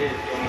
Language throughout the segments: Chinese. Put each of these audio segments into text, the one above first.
我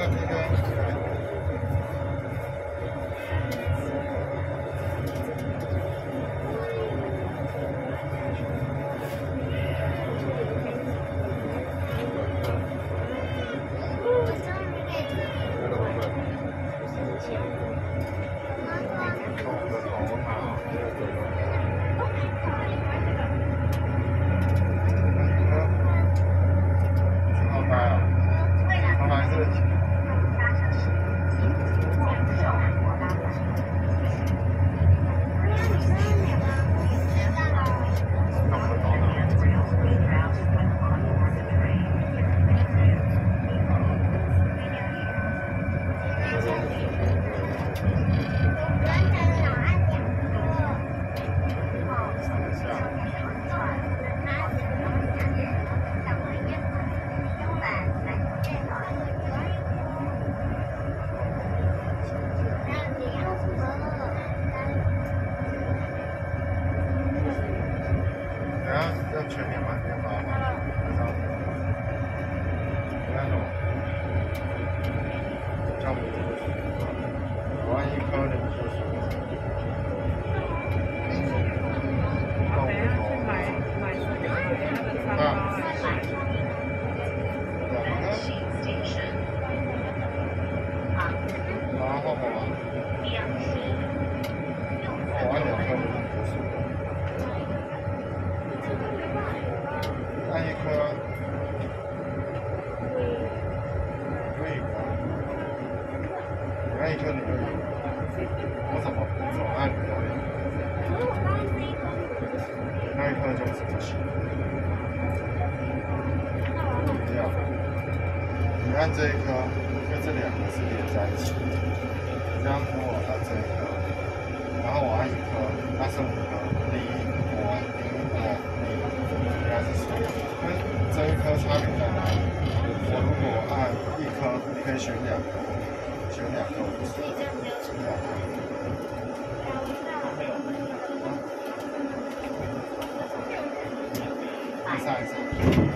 啊，你按这一颗，跟这两个是连在一起的，这样跟我按这一颗，然后我按一颗，那是五颗，离我离我离，应该是四颗。那这一颗差别在哪里？我如果按一颗，你可以选两颗，选两个不是这样。ಆಯ್ತು ಆಯ್ತು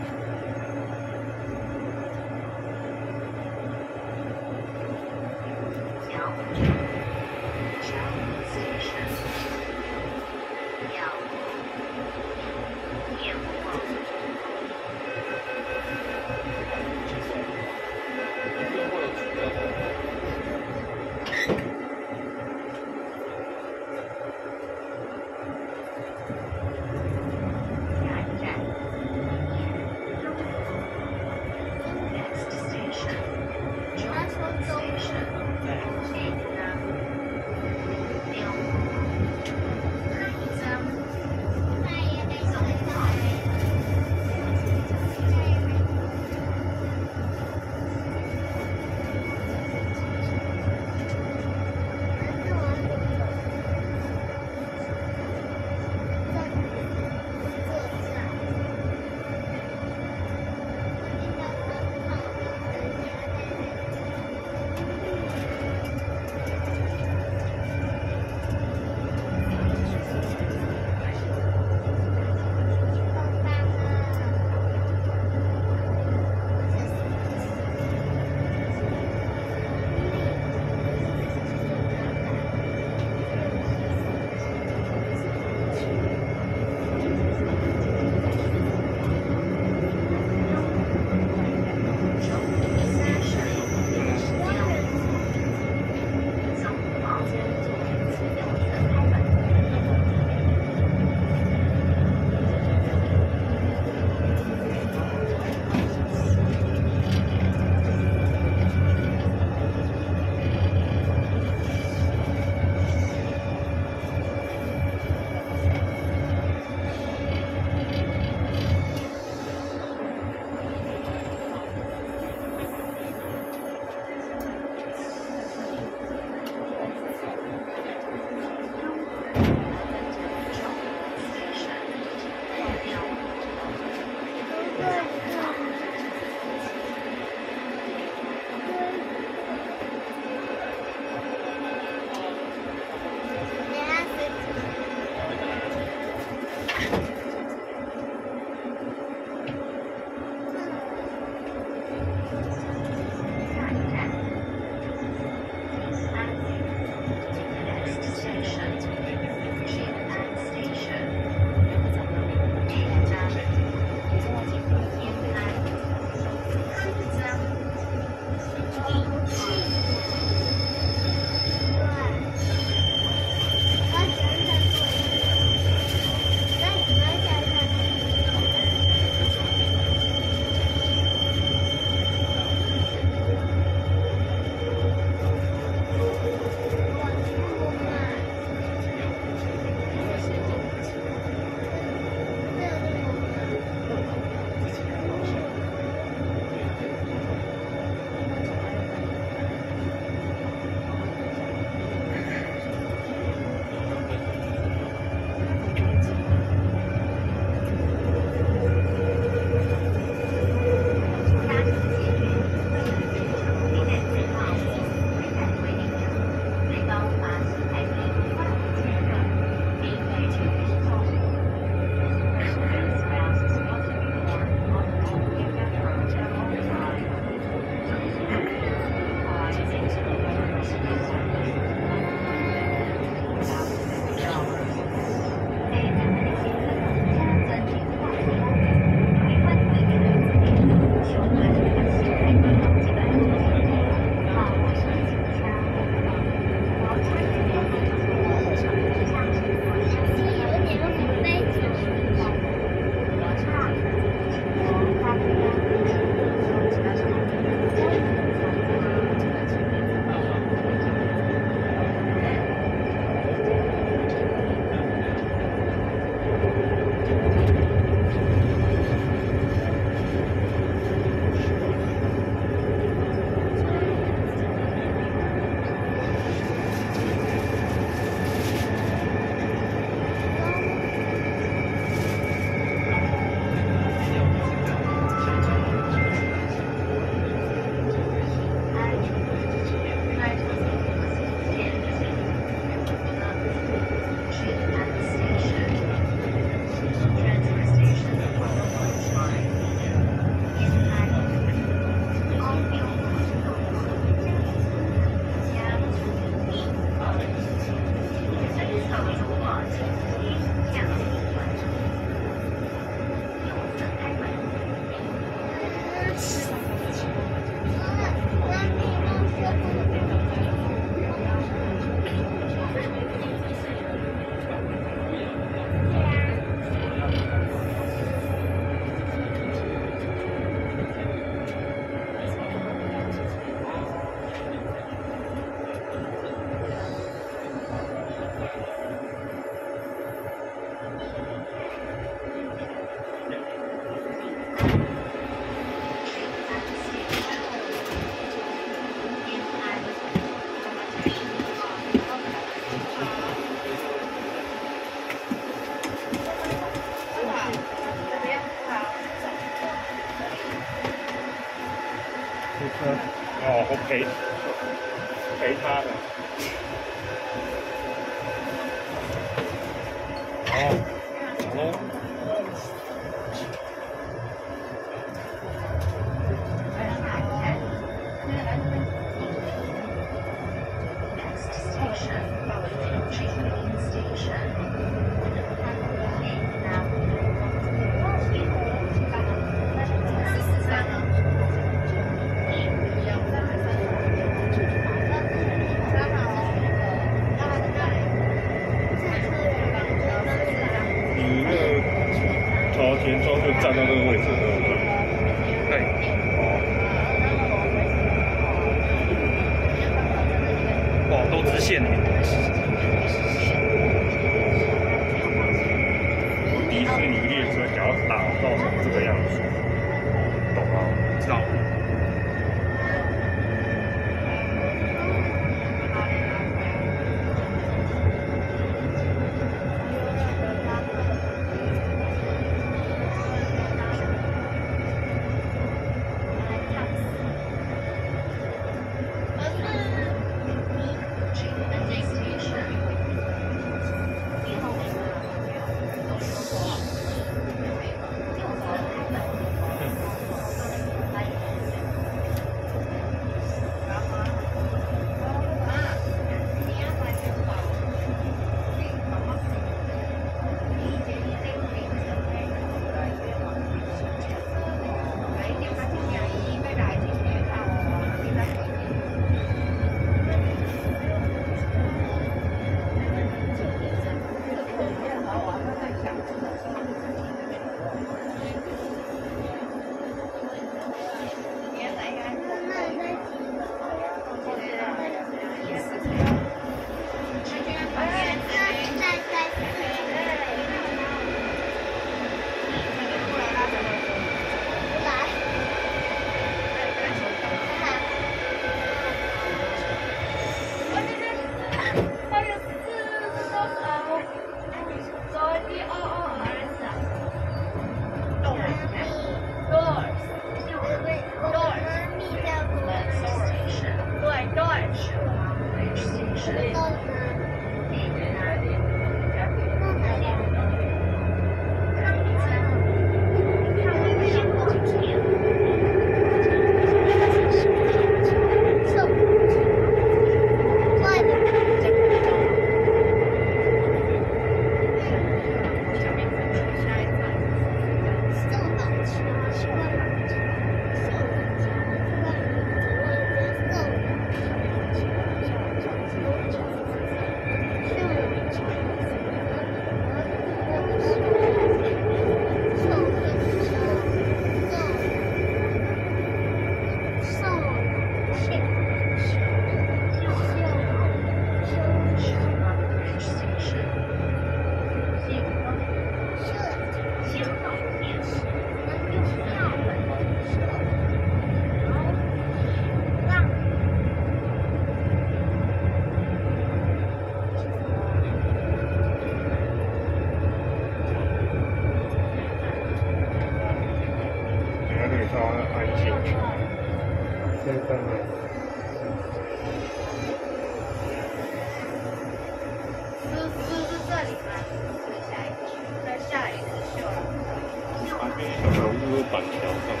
板桥上面。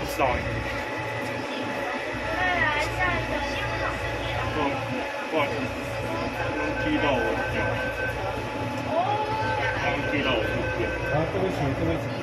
不知道哎。再来下一个。不不好意思，刚踢到我的脚，刚踢到我。啊，对不起，对不起。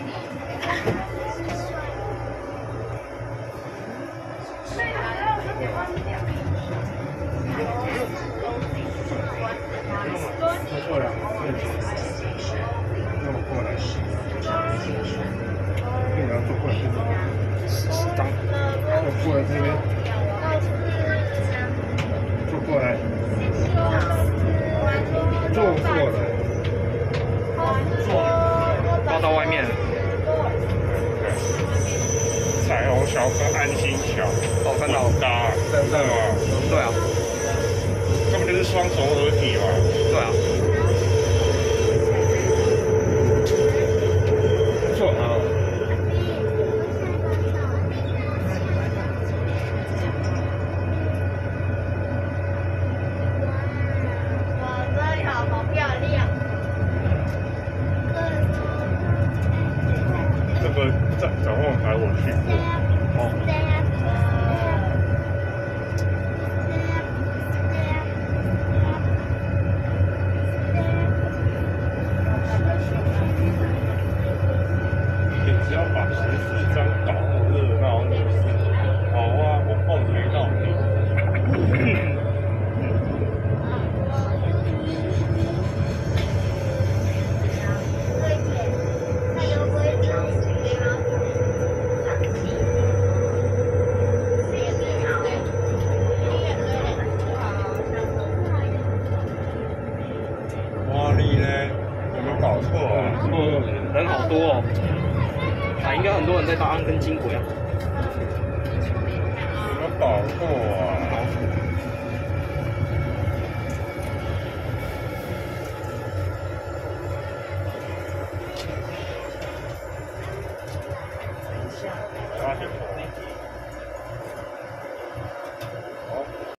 绕到外面。彩虹桥跟安心桥，哦看到混搭，真的吗？对啊，根本就是双重合体嘛。对啊。